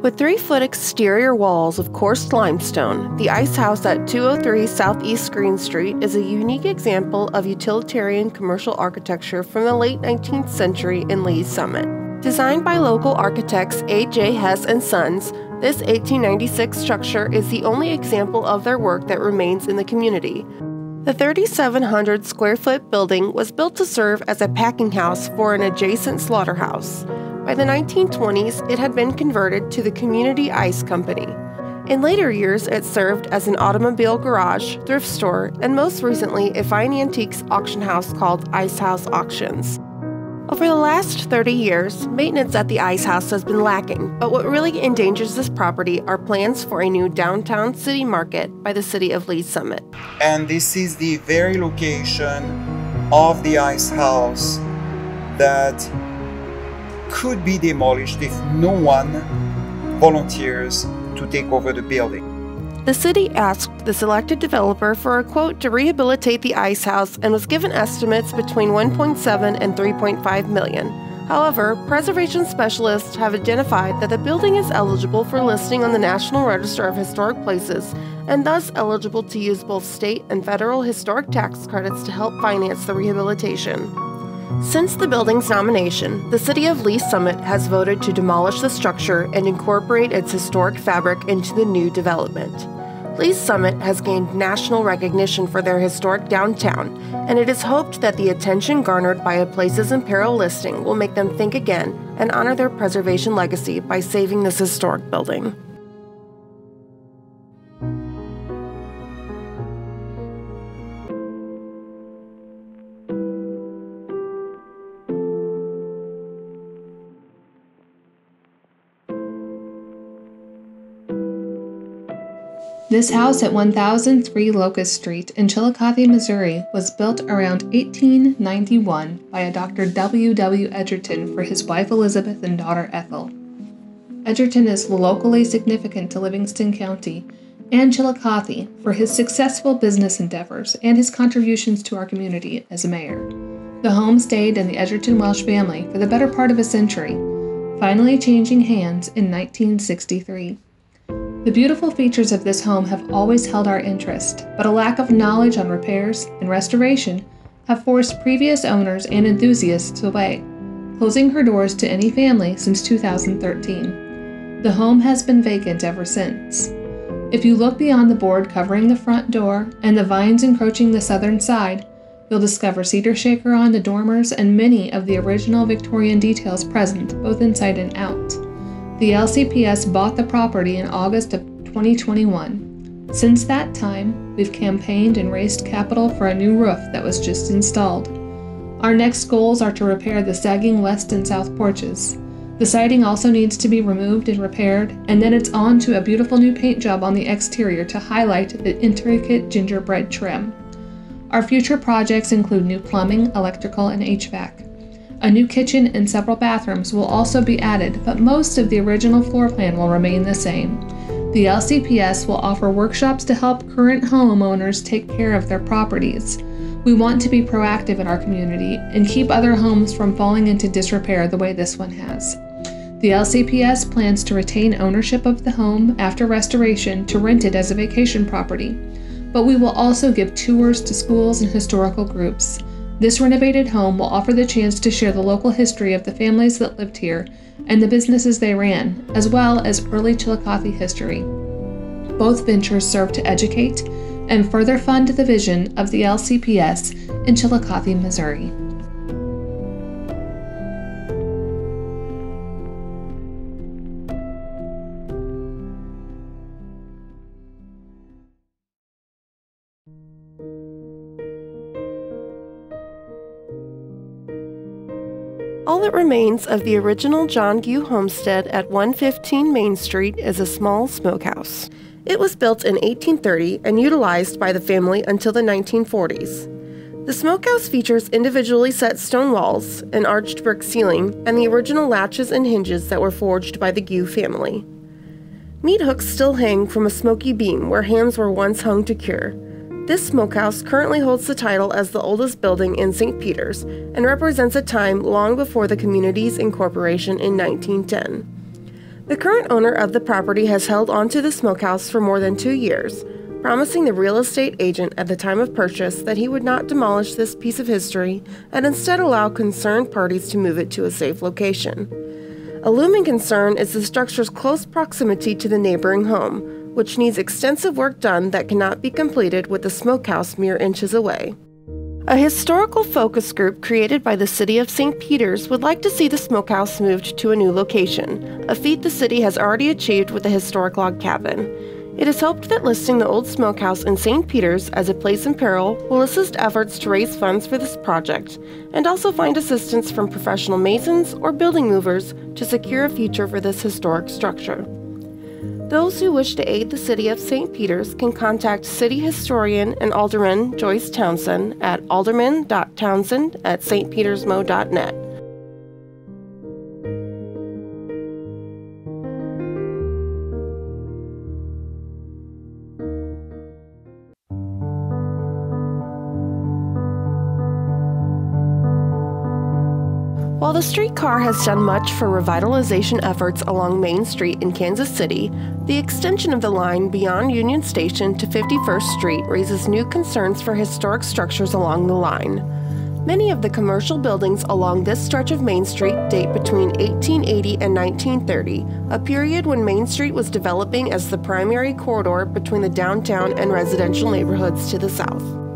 With three foot exterior walls of coursed limestone, the Ice House at 203 Southeast Green Street is a unique example of utilitarian commercial architecture from the late 19th century in Lee's Summit. Designed by local architects A.J. Hess and Sons, this 1896 structure is the only example of their work that remains in the community. The 3,700 square foot building was built to serve as a packing house for an adjacent slaughterhouse. By the 1920s, it had been converted to the Community Ice Company. In later years, it served as an automobile garage, thrift store, and most recently, a fine antiques auction house called Ice House Auctions. Over the last 30 years, maintenance at the Ice House has been lacking, but what really endangers this property are plans for a new downtown city market by the city of Lee's Summit. And this is the very location of the Ice House that could be demolished if no one volunteers to take over the building. The city asked the selected developer for a quote to rehabilitate the ice house and was given estimates between 1.7 and 3.5 million. However, preservation specialists have identified that the building is eligible for listing on the National Register of Historic Places and thus eligible to use both state and federal historic tax credits to help finance the rehabilitation. Since the building's nomination, the City of Lee's Summit has voted to demolish the structure and incorporate its historic fabric into the new development. Lee's Summit has gained national recognition for their historic downtown, and it is hoped that the attention garnered by a Places in Peril listing will make them think again and honor their preservation legacy by saving this historic building. This house at 1003 Locust Street in Chillicothe, Missouri was built around 1891 by a Dr. W. W. Edgerton for his wife Elizabeth and daughter Ethel. Edgerton is locally significant to Livingston County and Chillicothe for his successful business endeavors and his contributions to our community as a mayor. The home stayed in the Edgerton Welsh family for the better part of a century, finally changing hands in 1963. The beautiful features of this home have always held our interest, but a lack of knowledge on repairs and restoration have forced previous owners and enthusiasts away, closing her doors to any family since 2013. The home has been vacant ever since. If you look beyond the board covering the front door and the vines encroaching the southern side, you'll discover cedar shaker on the dormers and many of the original Victorian details present both inside and out. The LCPS bought the property in August of 2021. Since that time, we've campaigned and raised capital for a new roof that was just installed. Our next goals are to repair the sagging west and south porches. The siding also needs to be removed and repaired, and then it's on to a beautiful new paint job on the exterior to highlight the intricate gingerbread trim. Our future projects include new plumbing, electrical, and HVAC. A new kitchen and several bathrooms will also be added, but most of the original floor plan will remain the same. The LCPS will offer workshops to help current homeowners take care of their properties. We want to be proactive in our community and keep other homes from falling into disrepair the way this one has. The LCPS plans to retain ownership of the home after restoration to rent it as a vacation property, but we will also give tours to schools and historical groups. This renovated home will offer the chance to share the local history of the families that lived here and the businesses they ran, as well as early Chillicothe history. Both ventures serve to educate and further fund the vision of the LCPS in Chillicothe, Missouri. That remains of the original John Gue homestead at 115 Main Street is a small smokehouse. It was built in 1830 and utilized by the family until the 1940s. The smokehouse features individually set stone walls, an arched brick ceiling, and the original latches and hinges that were forged by the Gue family. Meat hooks still hang from a smoky beam where hams were once hung to cure. This smokehouse currently holds the title as the oldest building in St. Peters and represents a time long before the community's incorporation in 1910. The current owner of the property has held onto the smokehouse for more than two years, promising the real estate agent at the time of purchase that he would not demolish this piece of history and instead allow concerned parties to move it to a safe location. A looming concern is the structure's close proximity to the neighboring home, which needs extensive work done that cannot be completed with the smokehouse mere inches away. A historical focus group created by the City of St. Peters would like to see the smokehouse moved to a new location, a feat the city has already achieved with the historic log cabin. It is hoped that listing the old smokehouse in St. Peters as a place in peril will assist efforts to raise funds for this project and also find assistance from professional masons or building movers to secure a future for this historic structure. Those who wish to aid the City of St. Peters can contact City Historian and Alderman Joyce Townsend at alderman.townsend at stpetersmo.net. While the streetcar has done much for revitalization efforts along Main Street in Kansas City, the extension of the line beyond Union Station to 51st Street raises new concerns for historic structures along the line. Many of the commercial buildings along this stretch of Main Street date between 1880 and 1930, a period when Main Street was developing as the primary corridor between the downtown and residential neighborhoods to the south.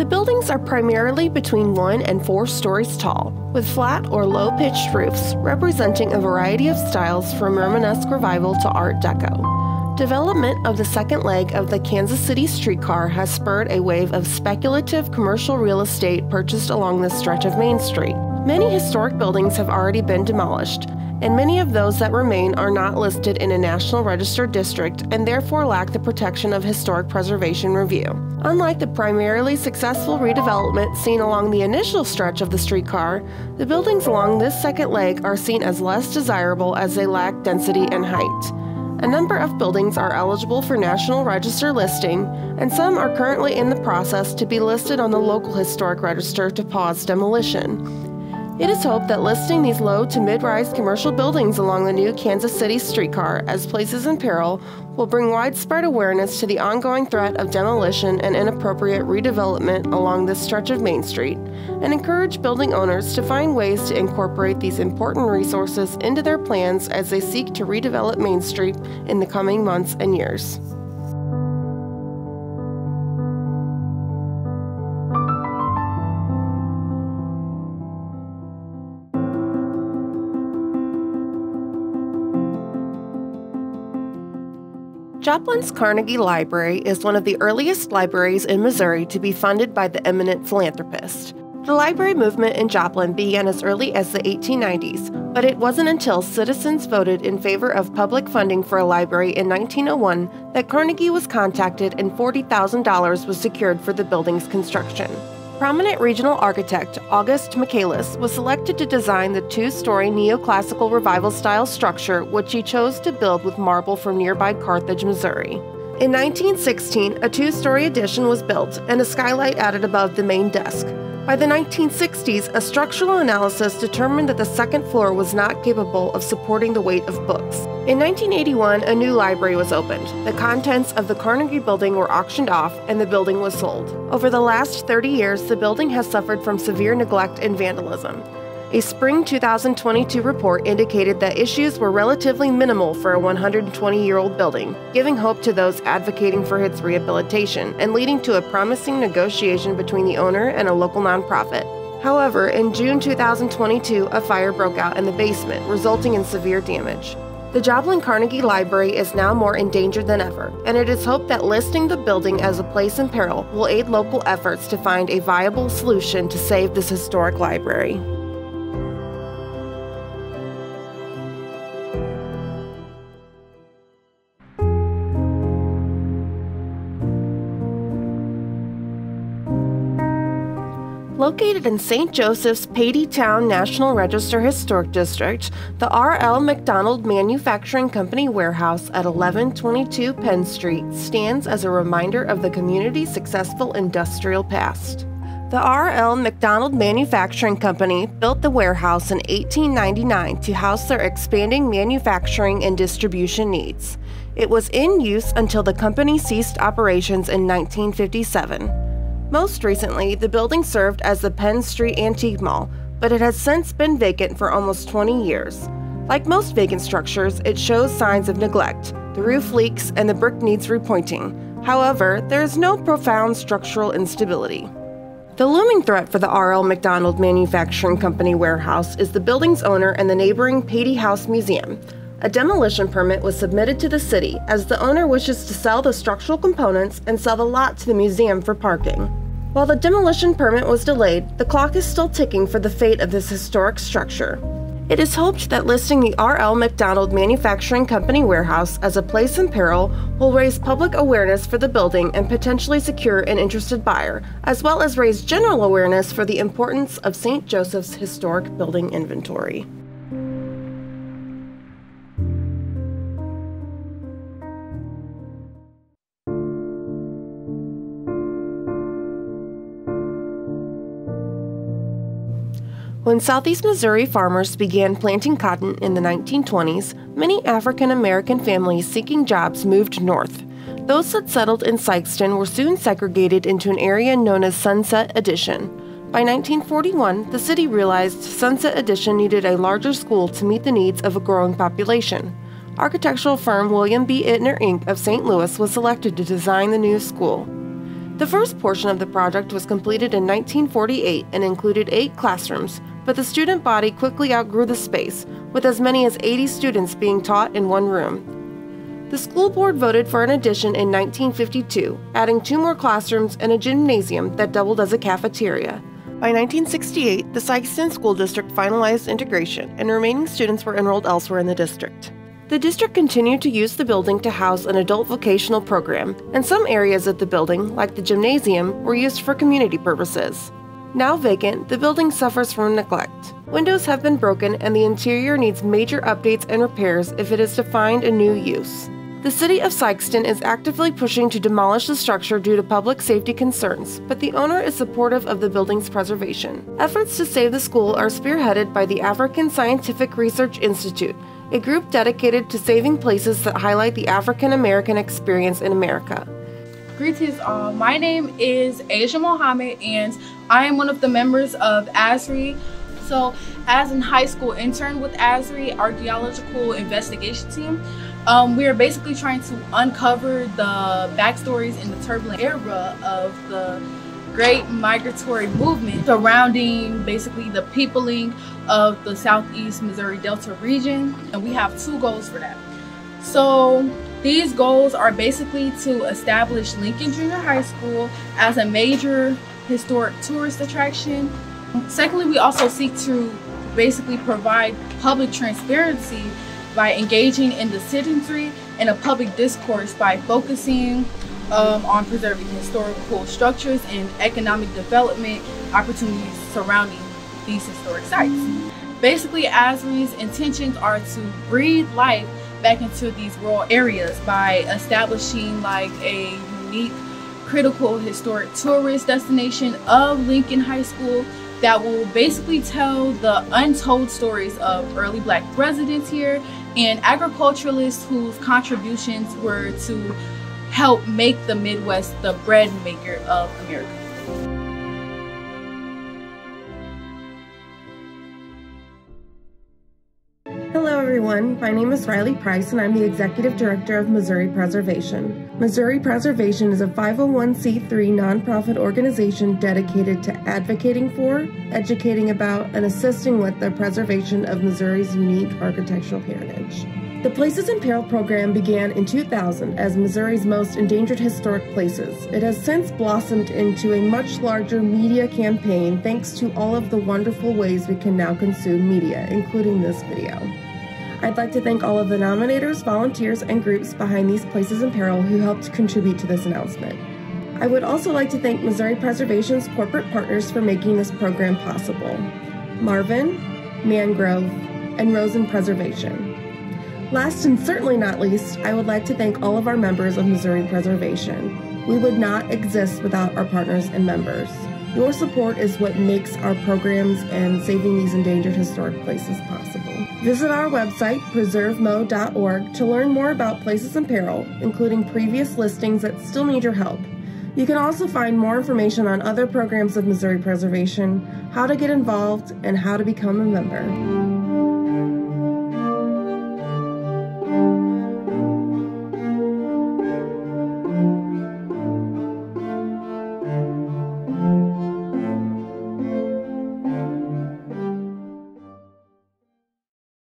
The buildings are primarily between one and four stories tall, with flat or low pitched roofs representing a variety of styles from Romanesque Revival to Art Deco. Development of the second leg of the Kansas City streetcar has spurred a wave of speculative commercial real estate purchased along this stretch of Main Street. Many historic buildings have already been demolished, and many of those that remain are not listed in a National Register district and therefore lack the protection of Historic Preservation Review. Unlike the primarily successful redevelopment seen along the initial stretch of the streetcar, the buildings along this second leg are seen as less desirable as they lack density and height. A number of buildings are eligible for National Register listing, and some are currently in the process to be listed on the local historic register to pause demolition. It is hoped that listing these low to mid rise commercial buildings along the new Kansas City streetcar as places in peril will bring widespread awareness to the ongoing threat of demolition and inappropriate redevelopment along this stretch of Main Street and encourage building owners to find ways to incorporate these important resources into their plans as they seek to redevelop Main Street in the coming months and years. Joplin's Carnegie Library is one of the earliest libraries in Missouri to be funded by the eminent philanthropist. The library movement in Joplin began as early as the 1890s, but it wasn't until citizens voted in favor of public funding for a library in 1901 that Carnegie was contacted and $40,000 was secured for the building's construction. Prominent regional architect August Michaelis was selected to design the two story neoclassical revival style structure, which he chose to build with marble from nearby Carthage, Missouri. In 1916, a two story addition was built and a skylight added above the main desk. By the 1960s, a structural analysis determined that the second floor was not capable of supporting the weight of books. In 1981, a new library was opened. The contents of the Carnegie building were auctioned off and the building was sold. Over the last 30 years, the building has suffered from severe neglect and vandalism. A spring 2022 report indicated that issues were relatively minimal for a 120 year old building, giving hope to those advocating for its rehabilitation and leading to a promising negotiation between the owner and a local nonprofit. However, in June 2022, a fire broke out in the basement, resulting in severe damage. The Joplin Carnegie Library is now more endangered than ever, and it is hoped that listing the building as a place in peril will aid local efforts to find a viable solution to save this historic library. Located in St. Joseph's Patee Town National Register Historic District, the R.L. McDonald Manufacturing Company warehouse at 1122 Penn Street stands as a reminder of the community's successful industrial past. The R.L. McDonald Manufacturing Company built the warehouse in 1899 to house their expanding manufacturing and distribution needs. It was in use until the company ceased operations in 1957. Most recently, the building served as the Penn Street Antique Mall, but it has since been vacant for almost 20 years. Like most vacant structures, it shows signs of neglect. The roof leaks and the brick needs repointing. However, there is no profound structural instability. The looming threat for the R.L. McDonald Manufacturing Company warehouse is the building's owner and the neighboring Patee House Museum. A demolition permit was submitted to the city as the owner wishes to sell the structural components and sell the lot to the museum for parking. While the demolition permit was delayed, the clock is still ticking for the fate of this historic structure. It is hoped that listing the R.L. McDonald Manufacturing Company warehouse as a place in peril will raise public awareness for the building and potentially secure an interested buyer, as well as raise general awareness for the importance of St. Joseph's historic building inventory. When southeast Missouri farmers began planting cotton in the 1920s, many African American families seeking jobs moved north. Those that settled in Sikeston were soon segregated into an area known as Sunset Addition. By 1941, the city realized Sunset Addition needed a larger school to meet the needs of a growing population. Architectural firm William B. Ittner Inc. of St. Louis was selected to design the new school. The first portion of the project was completed in 1948 and included eight classrooms, but the student body quickly outgrew the space, with as many as 80 students being taught in one room. The school board voted for an addition in 1952, adding two more classrooms and a gymnasium that doubled as a cafeteria. By 1968, the Sikeston School District finalized integration, and remaining students were enrolled elsewhere in the district. The district continued to use the building to house an adult vocational program, and some areas of the building, like the gymnasium, were used for community purposes. Now vacant, the building suffers from neglect. Windows have been broken and the interior needs major updates and repairs if it is to find a new use. The city of Sikeston is actively pushing to demolish the structure due to public safety concerns, but the owner is supportive of the building's preservation. Efforts to save the school are spearheaded by the African Scientific Research Institute, a group dedicated to saving places that highlight the African American experience in America. Greetings all. My name is Asia Mohammed and I am one of the members of ASRI. So as an high school intern with ASRI Archaeological Investigation Team, um, we are basically trying to uncover the backstories in the turbulent era of the great migratory movement surrounding basically the peopling of the southeast Missouri Delta region. And we have two goals for that. So these goals are basically to establish Lincoln Junior High School as a major historic tourist attraction. Secondly, we also seek to basically provide public transparency by engaging in the citizenry and a public discourse by focusing um, on preserving historical structures and economic development opportunities surrounding these historic sites. Basically, ASRI's intentions are to breathe life back into these rural areas by establishing like a unique critical historic tourist destination of Lincoln High School that will basically tell the untold stories of early black residents here and agriculturalists whose contributions were to help make the Midwest the bread maker of America. Hello, everyone. My name is Riley Price, and I'm the Executive Director of Missouri Preservation. Missouri Preservation is a 501c3 nonprofit organization dedicated to advocating for, educating about, and assisting with the preservation of Missouri's unique architectural heritage. The Places in Peril program began in 2000 as Missouri's most endangered historic places. It has since blossomed into a much larger media campaign thanks to all of the wonderful ways we can now consume media, including this video. I'd like to thank all of the nominators, volunteers, and groups behind these Places in Peril who helped contribute to this announcement. I would also like to thank Missouri Preservation's corporate partners for making this program possible. Marvin, Mangrove, and Rosin Preservation. Last and certainly not least, I would like to thank all of our members of Missouri Preservation. We would not exist without our partners and members. Your support is what makes our programs and saving these endangered historic places possible. Visit our website, preservemo.org, to learn more about Places in Peril, including previous listings that still need your help. You can also find more information on other programs of Missouri Preservation, how to get involved, and how to become a member.